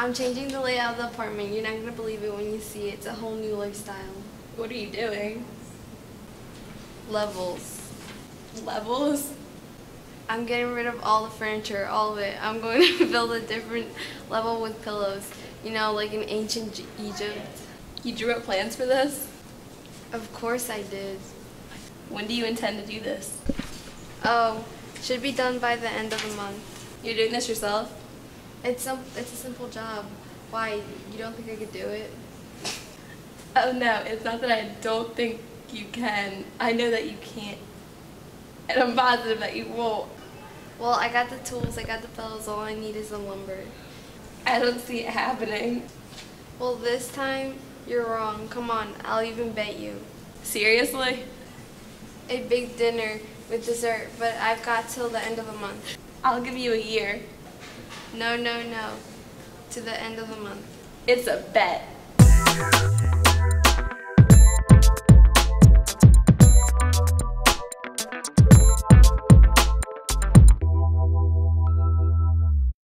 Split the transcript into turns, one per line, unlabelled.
I'm changing the layout of the apartment. You're not gonna believe it when you see it. It's a whole new lifestyle.
What are you doing?
Levels.
Levels?
I'm getting rid of all the furniture, all of it. I'm going to build a different level with pillows. You know, like in ancient Egypt.
You drew up plans for this?
Of course I did.
When do you intend to do this?
Oh, should be done by the end of the month.
You're doing this yourself?
It's some. It's a simple job. Why? You don't think I could do it?
Oh no, it's not that I don't think you can. I know that you can't. And I'm positive that you won't.
Well, I got the tools. I got the pillows. All I need is the lumber.
I don't see it happening.
Well, this time you're wrong. Come on, I'll even bet you.
Seriously?
A big dinner with dessert, but I've got till the end of the month.
I'll give you a year.
No, no, no. To the end of the month.
It's a bet.